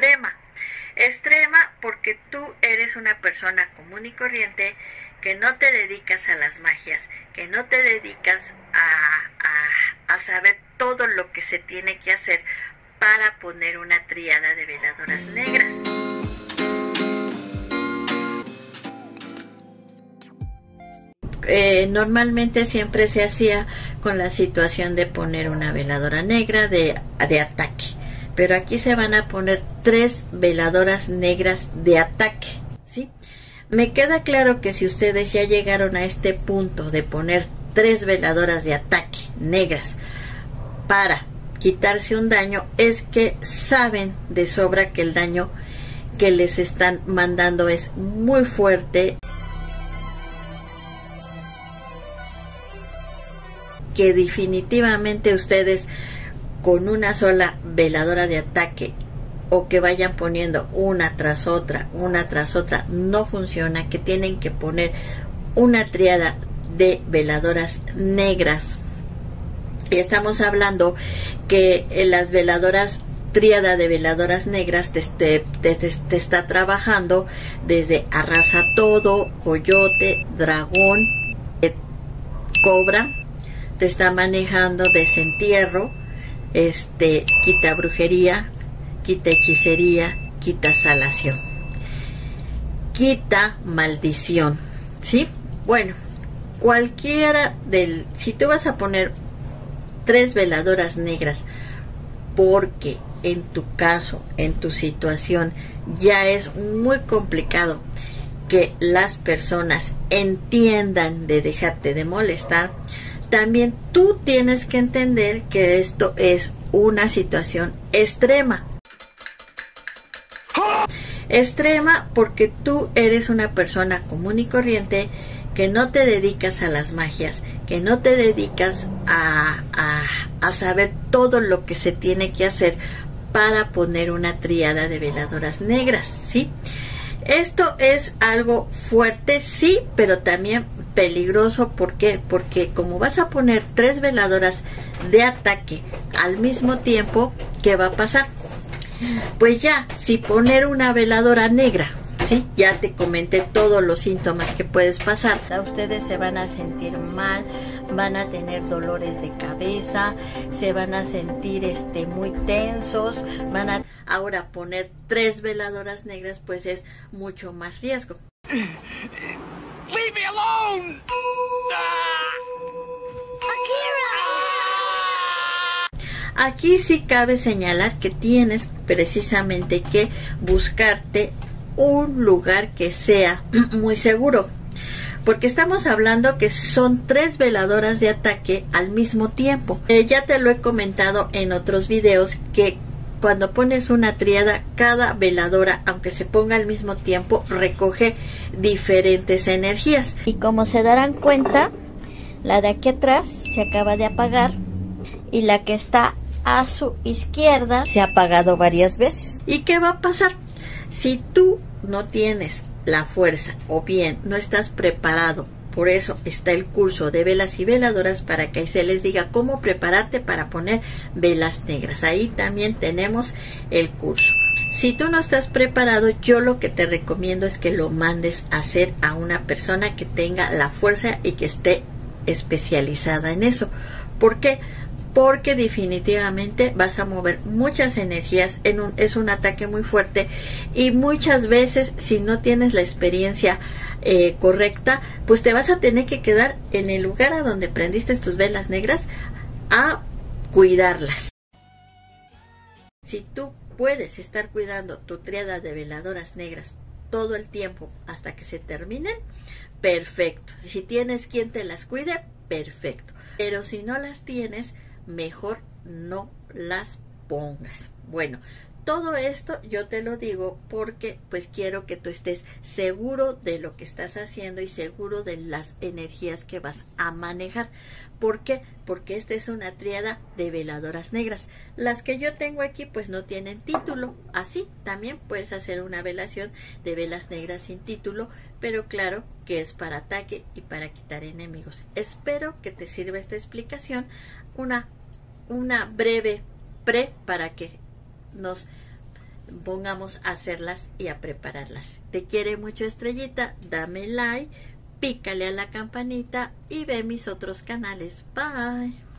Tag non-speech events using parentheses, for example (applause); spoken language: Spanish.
extrema. Extrema porque tú eres una persona común y corriente que no te dedicas a las magias, que no te dedicas a, a, saber todo lo que se tiene que hacer para poner una triada de veladoras negras. Eh, normalmente siempre se hacía con la situación de poner una veladora negra de, de ataque pero aquí se van a poner tres veladoras negras de ataque, ¿sí? Me queda claro que si ustedes ya llegaron a este punto de poner tres veladoras de ataque negras para quitarse un daño, es que saben de sobra que el daño que les están mandando es muy fuerte. que definitivamente ustedes con una sola veladora de ataque o que vayan poniendo una tras otra, una tras otra, no funciona, que tienen que poner una triada de veladoras negras. Y estamos hablando que las veladoras, triada de veladoras negras te, te está trabajando desde arrasa todo, coyote, dragón, cobra, te está manejando desentierro, este, quita brujería, quita hechicería, quita salación, quita maldición, ¿sí? Bueno, cualquiera del, si tú vas a poner tres veladoras negras, porque en tu caso, en tu situación, ya es muy complicado que las personas entiendan de dejarte de molestar, también tú tienes que entender que esto es una situación extrema. Extrema porque tú eres una persona común y corriente que no te dedicas a las magias, que no te dedicas a, a, saber todo lo que se tiene que hacer para poner una triada de veladoras negras, ¿sí? Esto es algo fuerte, sí, pero también peligroso. ¿Por qué? Porque como vas a poner tres veladoras de ataque al mismo tiempo, ¿qué va a pasar? Pues ya, si poner una veladora negra, ¿sí? Ya te comenté todos los síntomas que puedes pasar. Ustedes se van a sentir mal, van a tener dolores de cabeza, se van a sentir este muy tensos, van a ahora poner tres veladoras negras, pues es mucho más riesgo. (clears throat) Leave me alone. Aquí sí cabe señalar que tienes precisamente que buscarte un lugar que sea muy seguro. Porque estamos hablando que son tres veladoras de ataque al mismo tiempo. Eh, ya te lo he comentado en otros videos que cuando pones una triada, cada veladora, aunque se ponga al mismo tiempo, recoge diferentes energías. Y como se darán cuenta, la de aquí atrás se acaba de apagar y la que está a su izquierda se ha apagado varias veces. ¿Y qué va a pasar? Si tú no tienes la fuerza o bien no estás preparado por eso está el curso de velas y veladoras para que se les diga cómo prepararte para poner velas negras. Ahí también tenemos el curso. Si tú no estás preparado, yo lo que te recomiendo es que lo mandes a hacer a una persona que tenga la fuerza y que esté especializada en eso. ¿Por qué? Porque definitivamente vas a mover muchas energías, en un, es un ataque muy fuerte y muchas veces si no tienes la experiencia eh, correcta, pues te vas a tener que quedar en el lugar a donde prendiste tus velas negras a cuidarlas. Si tú puedes estar cuidando tu triada de veladoras negras todo el tiempo hasta que se terminen, perfecto. Si tienes quien te las cuide, perfecto. Pero si no las tienes, mejor no las pongas. Bueno, todo esto yo te lo digo porque pues quiero que tú estés seguro de lo que estás haciendo y seguro de las energías que vas a manejar. ¿Por qué? Porque esta es una triada de veladoras negras. Las que yo tengo aquí pues no tienen título. Así también puedes hacer una velación de velas negras sin título, pero claro que es para ataque y para quitar enemigos. Espero que te sirva esta explicación una, una breve pre para que nos pongamos a hacerlas y a prepararlas. Te quiere mucho estrellita, dame like, pícale a la campanita y ve mis otros canales. Bye.